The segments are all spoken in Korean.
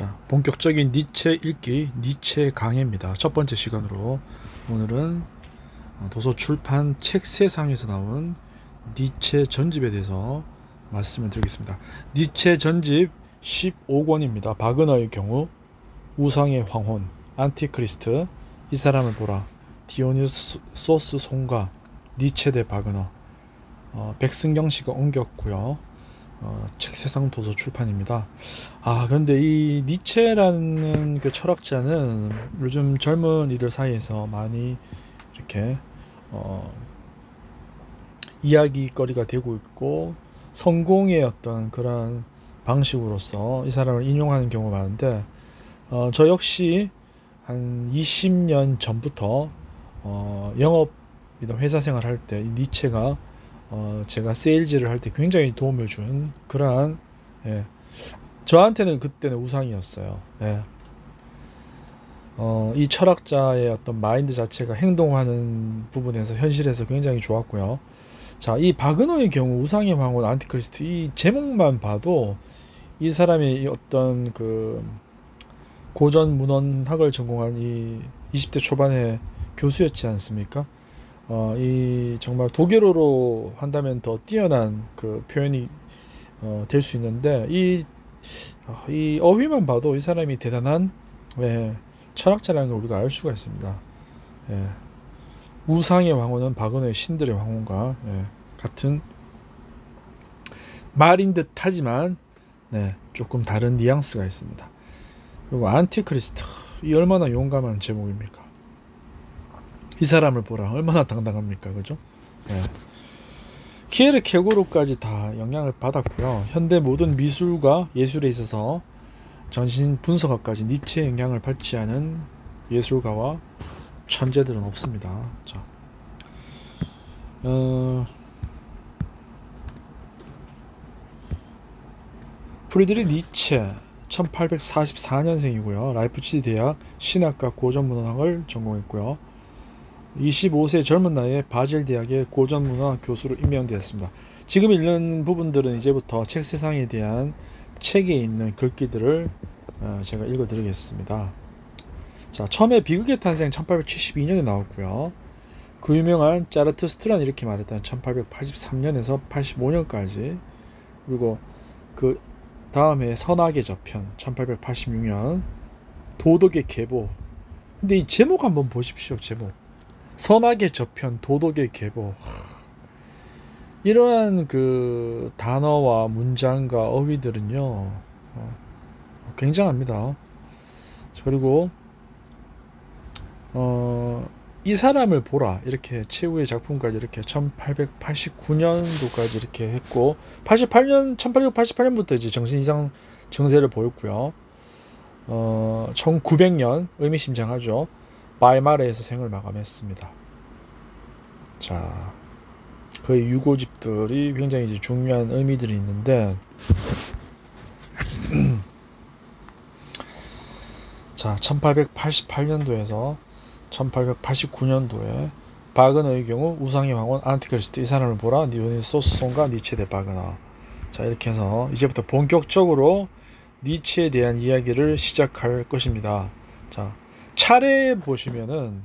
자, 본격적인 니체 읽기 니체 강해입니다. 첫 번째 시간으로 오늘은 어, 도서 출판 책 세상에서 나온 니체 전집에 대해서 말씀을 드리겠습니다. 니체 전집 15권입니다. 바그너의 경우 우상의 황혼, 안티크리스트, 이 사람을 보라, 디오니소스 송가, 니체 대 바그너, 어, 백승영 씨가 옮겼고요. 어, 책 세상 도서 출판입니다. 아 그런데 이 니체라는 그 철학자는 요즘 젊은 이들 사이에서 많이 이렇게 어, 이야기거리가 되고 있고 성공의 어떤 그런 방식으로서 이 사람을 인용하는 경우가 많은데 어, 저 역시 한 20년 전부터 어, 영업이나 회사 생활 할 때 니체가 어, 제가 세일즈를 할 때 굉장히 도움을 준 그러한 예, 저한테는 그때는 우상이었어요. 예. 어, 이 철학자의 어떤 마인드 자체가 행동하는 부분에서 현실에서 굉장히 좋았고요. 자, 이 바그너의 경우 우상의 황혼 안티크리스트 이 제목만 봐도 이 사람이 어떤 그 고전 문헌 학을 전공한 이 20대 초반의 교수였지 않습니까? 어, 이 정말 독일어로 한다면 더 뛰어난 그 표현이 어, 될 수 있는데 이, 어, 이 어휘만 봐도 이 사람이 대단한 예, 철학자라는 걸 우리가 알 수가 있습니다. 예, 우상의 황혼은 박은호의 신들의 황혼과 예, 같은 말인 듯 하지만 네, 조금 다른 뉘앙스가 있습니다. 그리고 안티크리스트 이 얼마나 용감한 제목입니까? 이 사람을 보라 얼마나 당당합니까 그죠 네. 키에르 케고로까지 다 영향을 받았고요 현대 모든 미술과 예술에 있어서 전신 분석학까지 니체 영향을 받지 않은 예술가와 천재들은 없습니다 자, 어, 프리드리히 니체 1844년생이고요. 라이프치히 대학 신학과 고전문학을 전공했고요. 25세 젊은 나이에 바젤 대학의 고전문헌학 교수로 임명되었습니다. 지금 읽는 부분들은 이제부터 책 세상에 대한 책에 있는 글귀들을 어, 제가 읽어드리겠습니다. 자, 처음에 비극의 탄생 1872년에 나왔고요. 그 유명한 짜라투스트라는 이렇게 말했다 1883년에서 85년까지 그리고 그 다음에 선악의 저편 1886년 도덕의 계보 근데 이 제목 한번 보십시오 제목 선악의 저편, 도덕의 계보. 이러한 그 단어와 문장과 어휘들은요, 어, 굉장합니다. 그리고, 어, 이 사람을 보라. 이렇게 최후의 작품까지 이렇게 1889년도까지 이렇게 했고, 88년, 1888년부터 이제 정신 이상 증세를 보였고요. 어, 1900년 의미심장하죠. 바이마르에서 생을 마감했습니다. 자, 그의 유고집들이 굉장히 이제 중요한 의미들이 있는데, 자, 1888년도에서 1889년도에 바그너의 경우 우상의 황혼 안티크리스트 이 사람을 보라 니오니소스송과 니체 대 바그너 자 이렇게 해서 이제부터 본격적으로 니체에 대한 이야기를 시작할 것입니다 자 차례 보시면은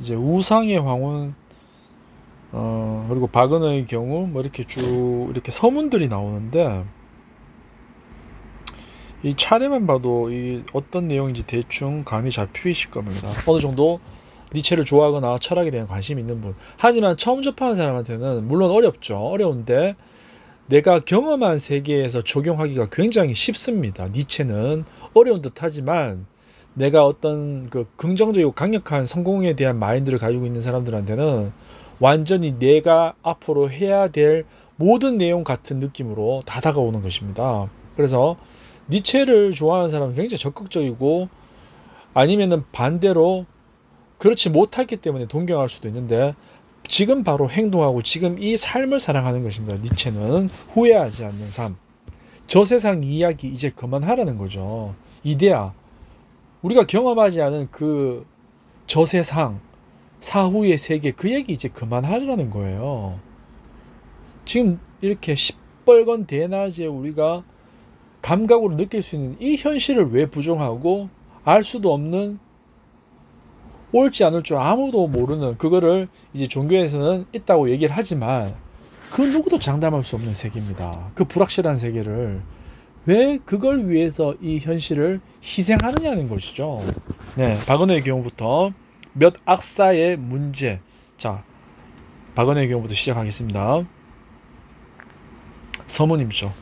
이제 우상의 황혼 어 그리고 박은호의 경우 뭐 이렇게 쭉 이렇게 서문들이 나오는데 이 차례만 봐도 이 어떤 내용인지 대충 감이 잡히실 겁니다. 어느 정도 니체를 좋아하거나 철학에 대한 관심이 있는 분. 하지만 처음 접하는 사람한테는 물론 어렵죠. 어려운데 내가 경험한 세계에서 적용하기가 굉장히 쉽습니다. 니체는 어려운 듯 하지만 내가 어떤 그 긍정적이고 강력한 성공에 대한 마인드를 가지고 있는 사람들한테는 완전히 내가 앞으로 해야 될 모든 내용 같은 느낌으로 다 다가오는 것입니다. 그래서 니체를 좋아하는 사람은 굉장히 적극적이고 아니면은 반대로 그렇지 못하기 때문에 동경할 수도 있는데 지금 바로 행동하고 지금 이 삶을 사랑하는 것입니다. 니체는 후회하지 않는 삶. 저 세상 이야기 이제 그만하라는 거죠. 이데아 우리가 경험하지 않은 그 저세상 사후의 세계 그 얘기 이제 그만하라는 거예요. 지금 이렇게 시뻘건 대낮에 우리가 감각으로 느낄 수 있는 이 현실을 왜 부정하고 알 수도 없는 옳지 않을 줄 아무도 모르는 그거를 이제 종교에서는 있다고 얘기를 하지만 그 누구도 장담할 수 없는 세계입니다. 그 불확실한 세계를 왜 그걸 위해서 이 현실을 희생하느냐는 것이죠. 네, 박은혜의 경우부터 몇 악사의 문제. 자, 박은혜의 경우부터 시작하겠습니다. 서문임죠.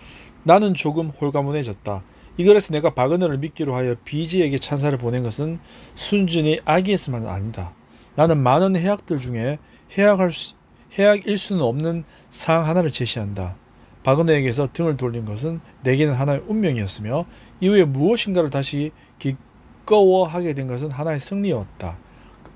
나는 조금 홀가분해졌다. 이 글에서 내가 박은혜를 믿기로 하여 비지에게 찬사를 보낸 것은 순전히 악의에서만 아니다. 나는 많은 해악들 중에 해악할 수, 해악 일 수는 없는 사항 하나를 제시한다. 박은혜에게서 등을 돌린 것은 내게는 하나의 운명이었으며 이후에 무엇인가를 다시 기꺼워하게 된 것은 하나의 승리였다.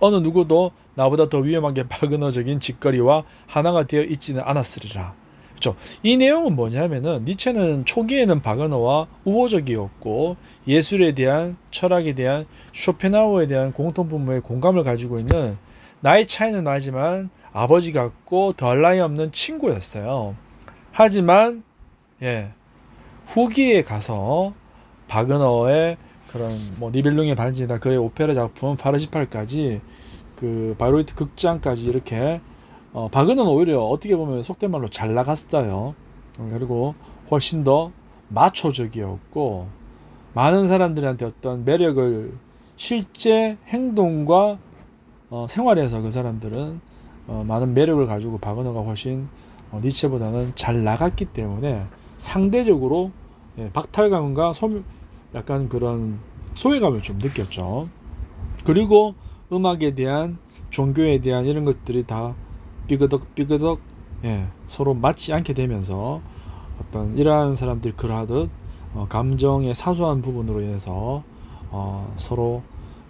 어느 누구도 나보다 더 위험하게 박은어적인 짓거리와 하나가 되어 있지는 않았으리라. 그렇죠. 이 내용은 뭐냐면은 니체는 초기에는 바그너와 우호적이었고 예술에 대한 철학에 대한 쇼펜하우어에 대한 공통 분모의 공감을 가지고 있는 나이 차이는 나지만 아버지 같고 더할 나위 없는 친구였어요. 하지만 예 후기에 가서 바그너의 그런 뭐 니벨룽의 반지나 그의 오페라 작품 파르시팔까지 그 바이로이트 극장까지 이렇게 어, 바그는 오히려 어떻게 보면 속된 말로 잘 나갔어요. 그리고 훨씬 더 마초적이었고 많은 사람들한테 어떤 매력을 실제 행동과 어, 생활에서 그 사람들은 어, 많은 매력을 가지고 바그너가 훨씬 어, 니체보다는 잘 나갔기 때문에 상대적으로 예, 박탈감과 소멸, 약간 그런 소외감을 좀 느꼈죠. 그리고 음악에 대한 종교에 대한 이런 것들이 다 삐그덕 삐그덕 예, 서로 맞지 않게 되면서 어떤 이러한 사람들이 그러하듯 어, 감정의 사소한 부분으로 인해서 어, 서로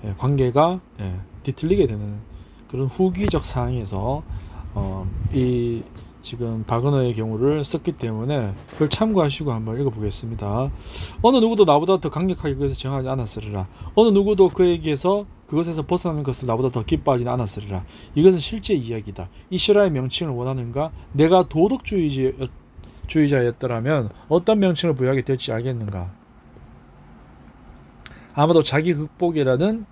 예, 관계가 예, 뒤틀리게 되는 그런 후기적 상황에서 어, 이 지금 바그너의 경우를 썼기 때문에 그걸 참고하시고 한번 읽어보겠습니다. 어느 누구도 나보다 더 강력하게 그것을 정하지 않았으리라. 어느 누구도 그에게서 그것에서 벗어나는 것을 나보다 더 기뻐하지는 않았으리라. 이것은 실제 이야기다. 이 실화의 명칭을 원하는가? 내가 도덕주의자였더라면 어떤 명칭을 부여하게 될지 알겠는가? 아마도 자기 극복이라는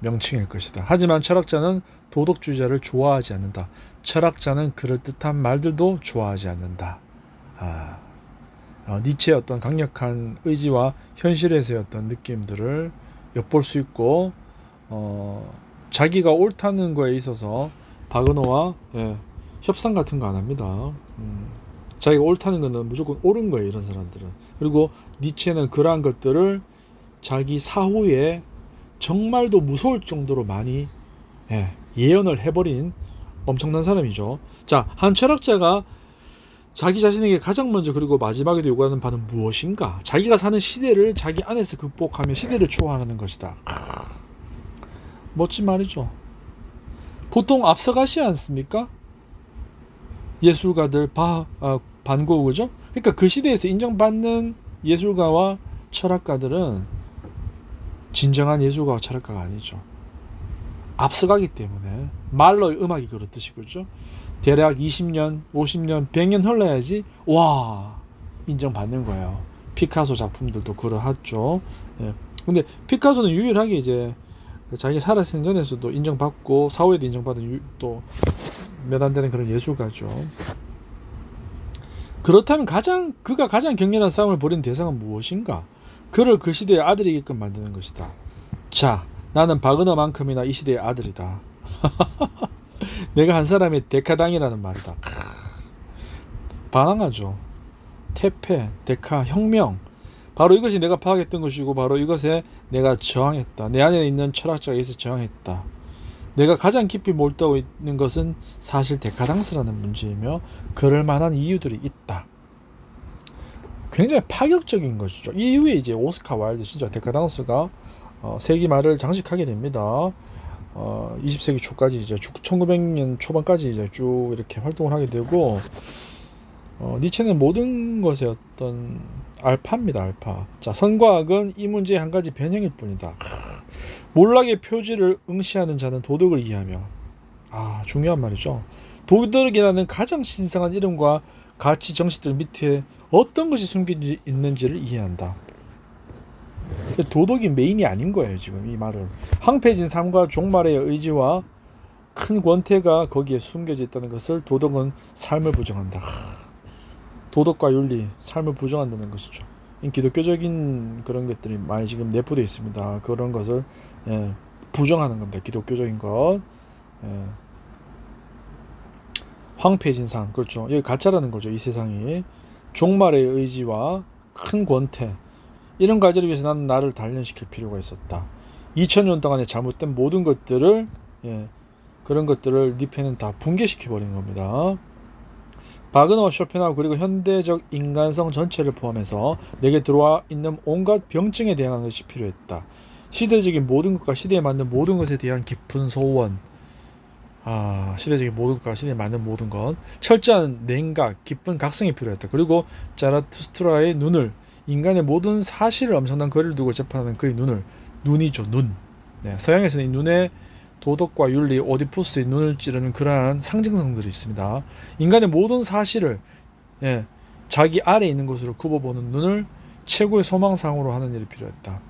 명칭일 것이다. 하지만 철학자는 도덕주의자를 좋아하지 않는다. 철학자는 그럴듯한 말들도 좋아하지 않는다. 아, 어, 니체의 어떤 강력한 의지와 현실에서의 어떤 느낌들을 엿볼 수 있고 어, 자기가 옳다는 거에 있어서 바그노와 예, 협상 같은 거 안 합니다. 음, 자기가 옳다는 거는 무조건 옳은 거예요. 이런 사람들은. 그리고 니체는 그러한 것들을 자기 사후에 정말도 무서울 정도로 많이 예, 예언을 해버린 엄청난 사람이죠. 자, 한 철학자가 자기 자신에게 가장 먼저 그리고 마지막에도 요구하는 바는 무엇인가? 자기가 사는 시대를 자기 안에서 극복하며 시대를 초월하는 것이다. 멋진 말이죠. 보통 앞서가시 않습니까? 예술가들 바, 아, 반고 그죠? 그러니까 그 시대에서 인정받는 예술가와 철학가들은 진정한 예술가와 철학가가 아니죠. 앞서가기 때문에 말로의 음악이 그렇듯이 그죠? 대략 20년, 50년, 100년 흘러야지 와 인정받는 거예요. 피카소 작품들도 그러하죠. 예. 근데 피카소는 유일하게 이제 자기 살아 생전에서도 인정받고 사후에도 인정받은 또 몇 안 되는 그런 예술가죠. 그렇다면 가장 그가 가장 격렬한 싸움을 벌인 대상은 무엇인가? 그를 그 시대의 아들이게끔 만드는 것이다. 자, 나는 바그너만큼이나 이 시대의 아들이다. 내가 한 사람의 데카당이라는 말이다. 반항하죠. 태페, 데카, 혁명. 바로 이것이 내가 파악했던 것이고 바로 이것에 내가 저항했다. 내 안에 있는 철학자가 있어 저항했다. 내가 가장 깊이 몰두하고 있는 것은 사실 데카당스라는 문제이며 그럴 만한 이유들이 있다. 굉장히 파격적인 것이죠. 이 이후에 이제 오스카 와일드 진짜 데카당스가 어, 세기 말을 장식하게 됩니다. 어, 20세기 초까지 이제 1900년 초반까지 이제 쭉 이렇게 활동을 하게 되고 어, 니체는 모든 것의 어떤 알파입니다. 알파. 자, 선과 악은 이 문제의 한 가지 변형일 뿐이다. 몰락의 표지를 응시하는 자는 도덕을 이해하며 아, 중요한 말이죠. 도덕이라는 가장 신성한 이름과 가치 정신들 밑에 어떤 것이 숨겨 있는지를 이해한다. 도덕이 메인이 아닌 거예요 지금 이 말은 황폐해진 삶과 종말의 의지와 큰 권태가 거기에 숨겨져 있다는 것을 도덕은 삶을 부정한다. 도덕과 윤리, 삶을 부정한다는 것이죠. 기독교적인 그런 것들이 많이 지금 내포되어 있습니다. 그런 것을 예, 부정하는 겁니다. 기독교적인 것. 예. 황폐해진 삶, 그렇죠. 여기 가짜라는 거죠. 이 세상이 종말의 의지와 큰 권태 이런 과제를 위해서 나는 나를 단련시킬 필요가 있었다. 2000년 동안의 잘못된 모든 것들을 예, 그런 것들을 니페는 다 붕괴시켜 버리는 겁니다. 바그너, 쇼펜하우 그리고 현대적 인간성 전체를 포함해서 내게 들어와 있는 온갖 병증에 대한 것이 필요했다. 시대적인 모든 것과 시대에 맞는 모든 것에 대한 깊은 소원. 아, 시대적인 모든 것과 시대에 맞는 모든 것. 철저한 냉각, 깊은 각성이 필요했다. 그리고 자라투스트라의 눈을 인간의 모든 사실을 엄청난 거리를 두고 재판하는 그의 눈을 눈이죠, 눈. 네, 서양에서는 이 눈에 도덕과 윤리, 오디푸스의 눈을 찌르는 그러한 상징성들이 있습니다. 인간의 모든 사실을 예, 자기 아래 있는 것으로 굽어보는 눈을 최고의 소망상으로 하는 일이 필요했다.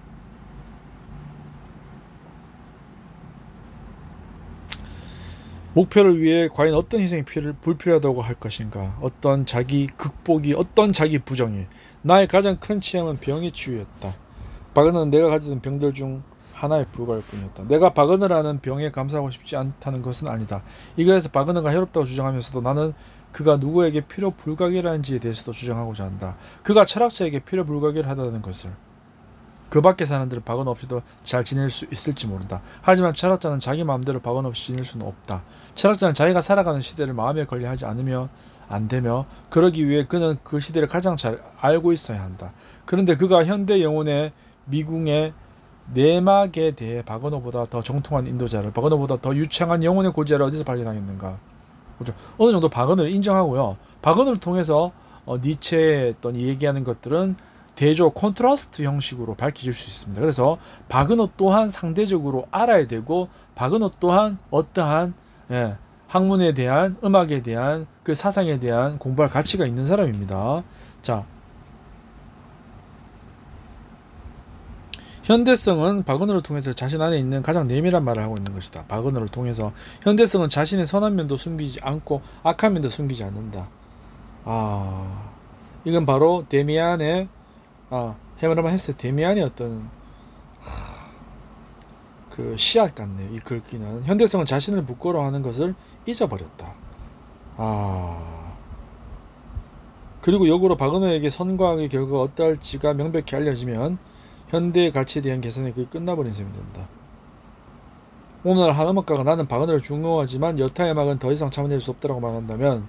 목표를 위해 과연 어떤 희생이 필요, 불필요하다고 할 것인가? 어떤 자기 극복이, 어떤 자기 부정이. 나의 가장 큰 취향은 병의 치유였다. 바그는 내가 가지던 병들 중 하나에 불과할 뿐이었다. 내가 바그너라는 병에 감사하고 싶지 않다는 것은 아니다. 이 글에서 바그너가 해롭다고 주장하면서도 나는 그가 누구에게 필요 불가결한지에 대해서도 주장하고자 한다. 그가 철학자에게 필요 불가결하다는 것을. 그 밖의 사람들은 바그너 없이도 잘 지낼 수 있을지 모른다. 하지만 철학자는 자기 마음대로 바그너 없이 지낼 수는 없다. 철학자는 자기가 살아가는 시대를 마음에 걸려하지 않으며 안 되며 그러기 위해 그는 그 시대를 가장 잘 알고 있어야 한다. 그런데 그가 현대 영혼의 미궁의 내막에 대해 바그너보다 더 정통한 인도자를 바그너보다 더 유창한 영혼의 고지를 어디서 발견하겠는가? 그죠? 어느 정도 바그너를 인정하고요. 바그너를 통해서 어, 니체의 어떤 얘기하는 것들은 대조 콘트라스트 형식으로 밝혀질 수 있습니다. 그래서 바그너 또한 상대적으로 알아야 되고 바그너 또한 어떠한 예, 학문에 대한 음악에 대한 그 사상에 대한 공부할 가치가 있는 사람입니다. 자, 현대성은 바그너를 통해서 자신 안에 있는 가장 내밀한 말을 하고 있는 것이다. 바그너를 통해서 현대성은 자신의 선한 면도 숨기지 않고 악한 면도 숨기지 않는다. 아, 이건 바로 데미안의 아, 헤르만 헤스 데미안의 어떤 그 씨앗 같네. 이 글귀는 현대성은 자신을 부끄러워하는 것을 잊어버렸다. 아. 그리고 역으로 바그너에게 선과학의 결과가 어떠할지가 명백히 알려지면 현대의 가치에 대한 계산이 거의 끝나버린 셈이 된다. 오늘 한 음악가가 나는 바그너를 중요하지만 여타의 음악은 더 이상 참아낼 수 없다고 말한다면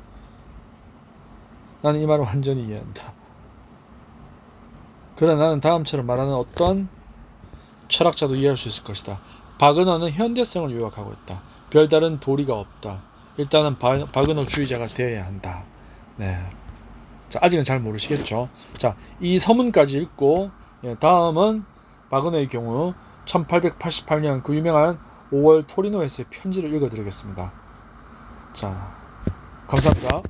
나는 이 말을 완전히 이해한다. 그러나 나는 다음처럼 말하는 어떤 철학자도 이해할 수 있을 것이다. 바그너는 현대성을 요약하고 있다. 별다른 도리가 없다. 일단은 바, 바그너주의자가 되어야 한다. 네. 자, 아직은 잘 모르시겠죠. 자, 이 서문까지 읽고 예, 다음은 바그너의 경우 1888년 그 유명한 5월 토리노에서의 편지를 읽어드리겠습니다. 자, 감사합니다.